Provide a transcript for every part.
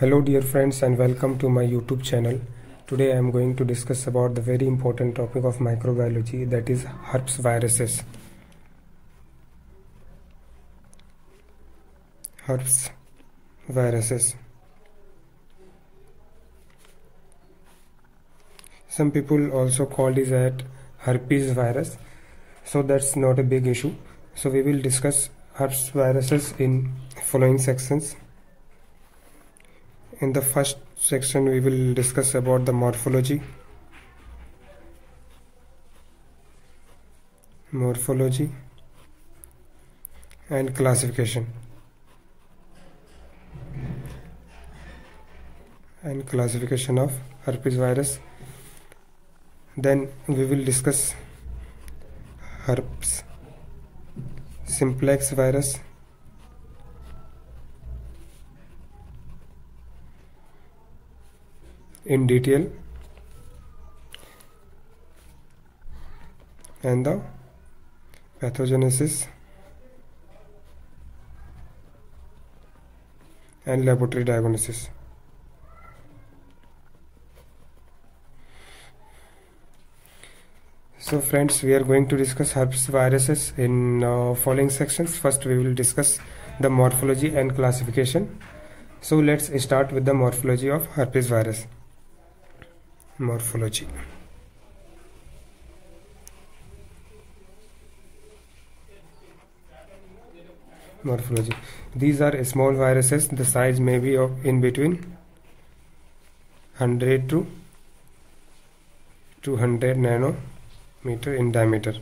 Hello dear friends and welcome to my YouTube channel. Today I am going to discuss about the very important topic of microbiology that is herpes viruses. Herpes viruses. Some people also call it as herpes virus. So that's not a big issue. So we will discuss herpes viruses in following sections in the first section we will discuss about the morphology. Morphology and classification. And classification of herpes virus. Then we will discuss herpes simplex virus in detail and the pathogenesis and laboratory diagnosis. So friends, we are going to discuss herpes viruses in uh, following sections. First, we will discuss the morphology and classification. So let's start with the morphology of herpes virus morphology morphology. These are small viruses the size may be of in between 100 to 200 nanometer in diameter.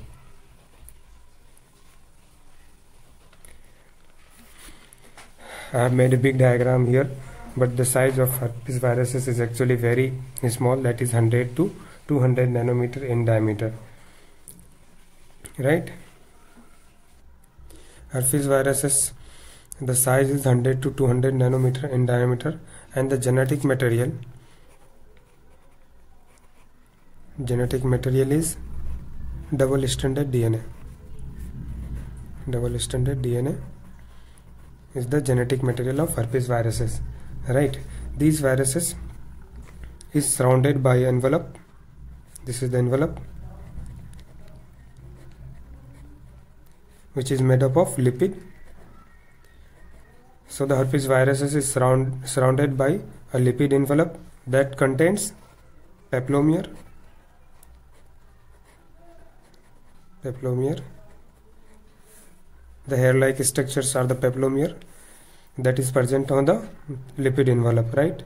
I have made a big diagram here but the size of herpes viruses is actually very small. That is 100 to 200 nanometer in diameter. Right? Herpes viruses the size is 100 to 200 nanometer in diameter. And the genetic material genetic material is double stranded DNA double stranded DNA is the genetic material of herpes viruses right. These viruses is surrounded by envelope. This is the envelope which is made up of lipid. So the herpes viruses is surround, surrounded by a lipid envelope that contains peplomere. Peplomere. The hair-like structures are the peplomere that is present on the lipid envelope right?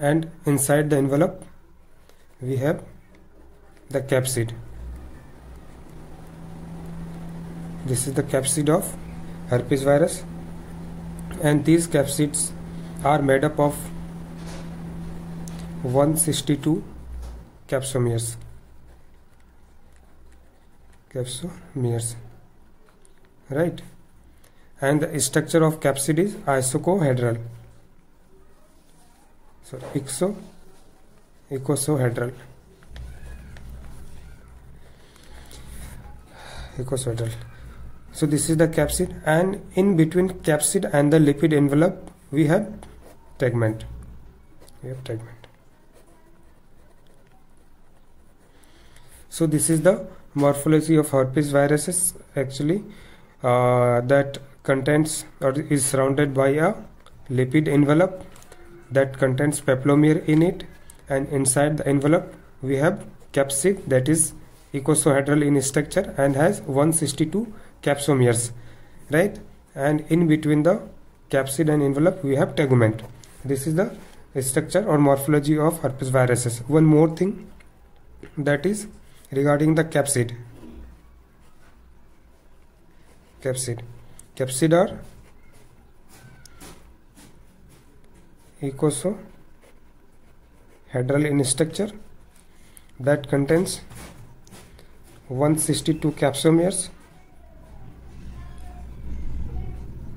And inside the envelope we have the capsid this is the capsid of herpes virus. And these capsids are made up of 162 capsomeres. Capsomeres right and the structure of capsid is isocohedral. So ixo icosahedral icosahedral so this is the capsid and in between capsid and the lipid envelope we have tegment. We have tegment. So this is the morphology of herpes viruses actually uh, that contains or is surrounded by a lipid envelope that contains peplomere in it. And inside the envelope we have capsid that is icosahedral in structure and has 162 capsomeres right? And in between the capsid and envelope we have tegument this is the structure or morphology of herpes viruses. One more thing that is regarding the capsid. Capsid capsid are icosahedral in structure that contains 162 capsomeres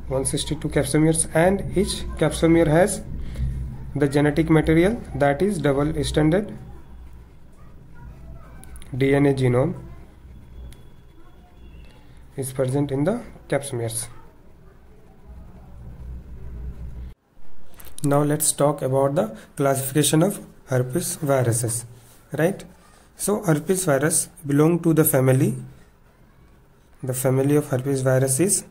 162 capsomeres and each capsomere has the genetic material that is double stranded DNA genome is present in the capsomeres. now let's talk about the classification of herpes viruses right? So herpes virus belong to the family. The family of herpes virus is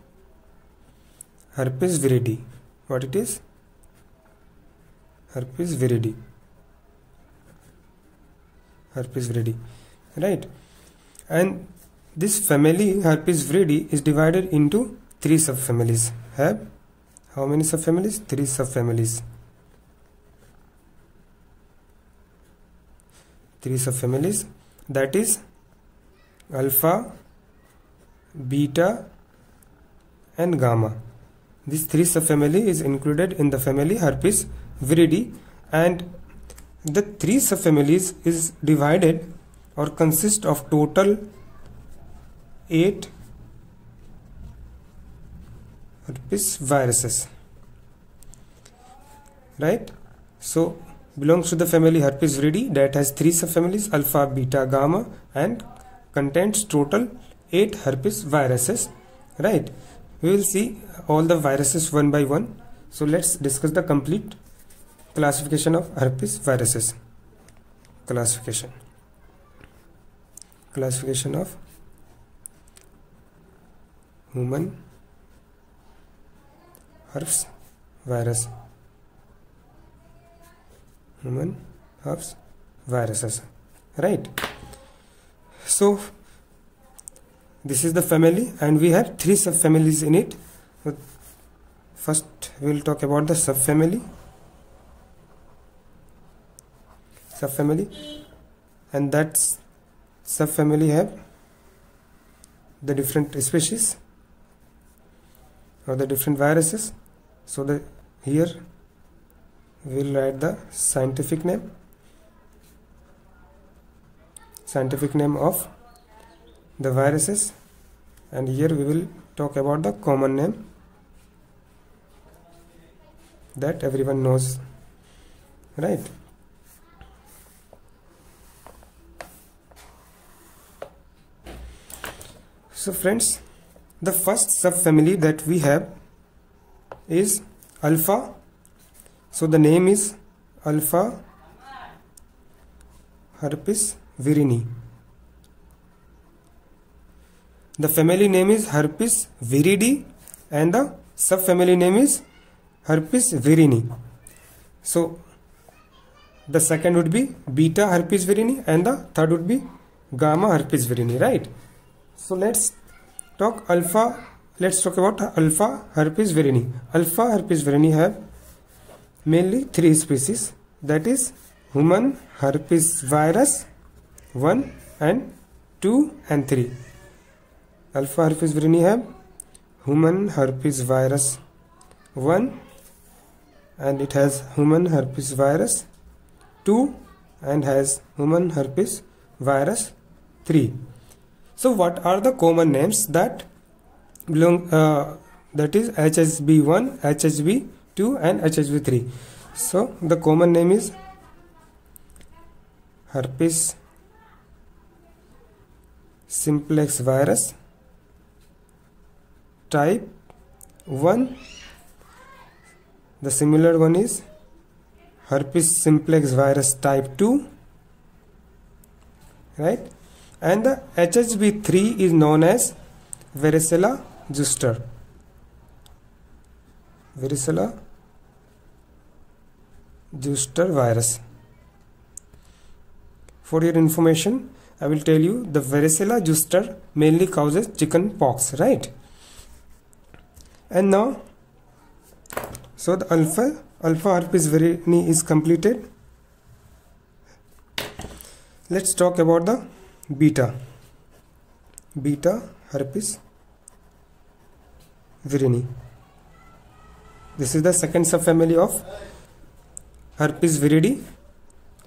herpes viridae what it is? Herpes viridae herpes viridae right? And this family herpes viridae is divided into three subfamilies have how many subfamilies? Three subfamilies. Three subfamilies that is alpha, beta and gamma. This three subfamily is included in the family herpes viridae and the three subfamilies is divided or consist of total 8 herpes viruses? Right? So belongs to the family herpes viridae that has three subfamilies alpha beta gamma and contains total 8 herpes viruses. Right? We will see all the viruses one by one. So let's discuss the complete classification of herpes viruses. Classification. Classification of human herpes virus human herpes viruses. Right. So this is the family and we have three subfamilies in it. First we will talk about the subfamily. Subfamily. And that subfamily have the different species or the different viruses. So the here we'll write the scientific name. Scientific name of the viruses. And here we will talk about the common name that everyone knows right? So friends the first subfamily that we have is alpha. So the name is alpha herpes virinae. The family name is herpes viridae and the subfamily name is herpes virinae. So the second would be beta herpes virinae and the third would be gamma herpes virinae right? So let's talk alpha let's talk about alpha herpes virini alpha herpes virini have mainly three species that is human herpes virus 1 and 2 and 3 alpha herpes virini have human herpes virus 1 and it has human herpes virus 2 and has human herpes virus 3 so what are the common names that belong uh, that is HHV1, HHV2 and HHV3. So the common name is herpes simplex virus type 1 the similar one is herpes simplex virus type 2 right and the HHV3 is known as varicella zoster. Varicella zoster virus. For your information, I will tell you the varicella zoster mainly causes chicken pox, right? And now, so the alpha alpha herpes virinae is completed. Let's talk about the beta beta herpes virinae. This is the second subfamily of herpes viridae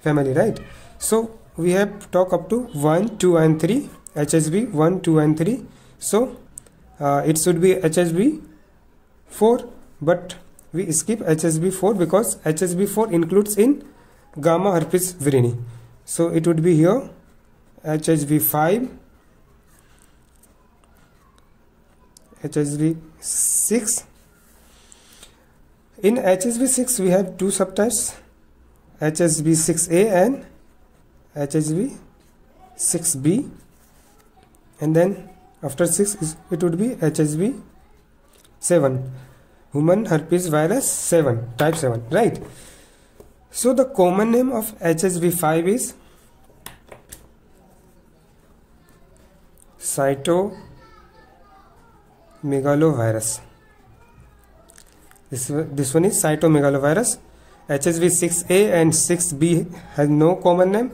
family right? So we have talk up to 1 2 and 3 hsv 1 2 and 3 so uh, it should be hsv 4 but we skip hsv 4 because hsv 4 includes in gamma herpes virinae so it would be here HHV5 HHV6 in HSV6 we have two subtypes HSV6A and HSV6B and then after 6 it would be HSV7 human herpes virus 7 type 7 right? So the common name of HSV5 is cytomegalovirus. This one is cytomegalovirus. H H V six A and six B has no common name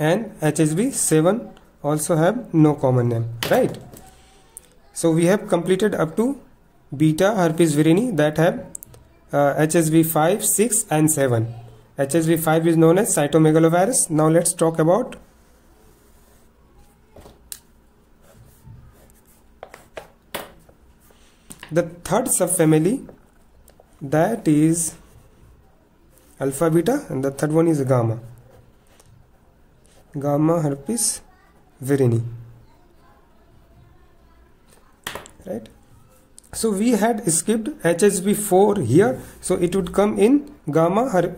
and H H V seven also have no common name right so we have completed up to beta her herpesvirinae that have H S V five six and seven H H V five is known as cytomegalovirus now let's talk about the third subfamily that is alpha beta and the third one is gamma. Gamma herpes virinae. Right? So we had skipped hsv4 here. So it would come in gamma her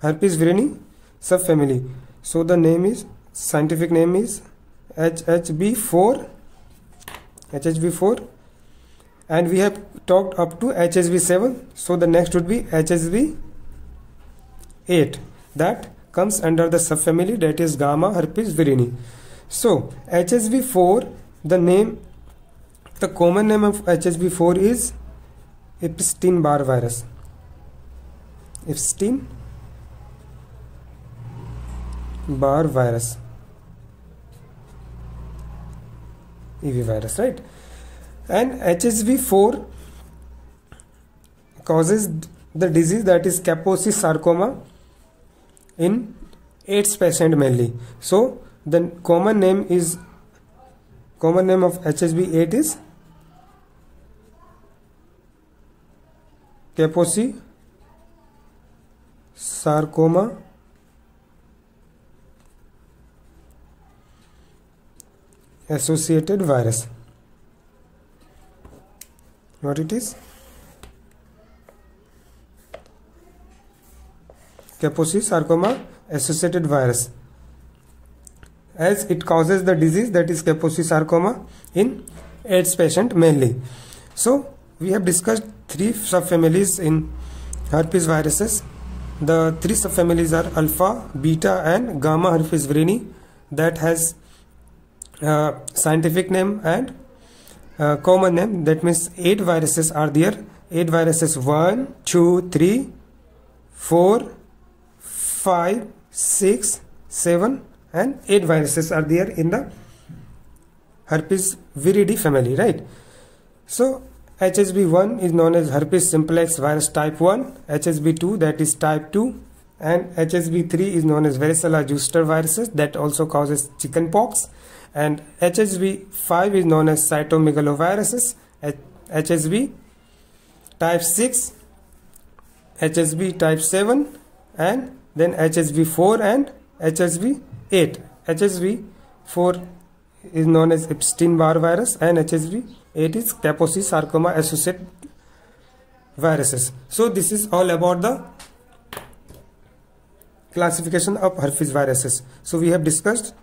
herpes virinae subfamily. So the name is scientific name is hhv4 hhv4 and we have talked up to hsv7 so the next would be hsv8 that comes under the subfamily that is gamma herpes virinae so HSV4, the name, the common name of HSV4 is Epstein-Barr virus. Epstein-Barr virus. EV virus, right? And HSV4 causes the disease that is Kaposi sarcoma in AIDS patient mainly. So the common name is common name of HSV8 is Kaposi sarcoma associated virus what it is Kaposi sarcoma associated virus as it causes the disease that is Kaposi sarcoma in AIDS patient mainly. So we have discussed three subfamilies in herpes viruses. The three subfamilies are alpha, beta and gamma herpes virinae that has uh, scientific name and uh, common name that means 8 viruses are there. 8 viruses 1 2 3 4 5 6 7 and 8 viruses are there in the herpes viridae family right? So HSV1 is known as herpes simplex virus type 1 HSV2 that is type 2 and HSV3 is known as varicella zoster viruses that also causes chickenpox and HSV5 is known as cytomegaloviruses HSV type 6 HSV type 7 and then HSV4 and HSV 8 HSV 4 is known as Epstein-Barr virus and HSV 8 is Kaposi sarcoma associated viruses. So this is all about the classification of herpes viruses. So we have discussed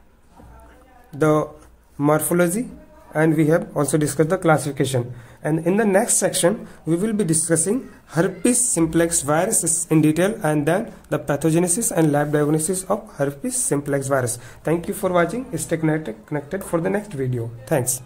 the morphology and we have also discussed the classification. And in the next section we will be discussing herpes simplex viruses in detail and then the pathogenesis and lab diagnosis of herpes simplex virus. Thank you for watching. Stay connected, connected for the next video. Thanks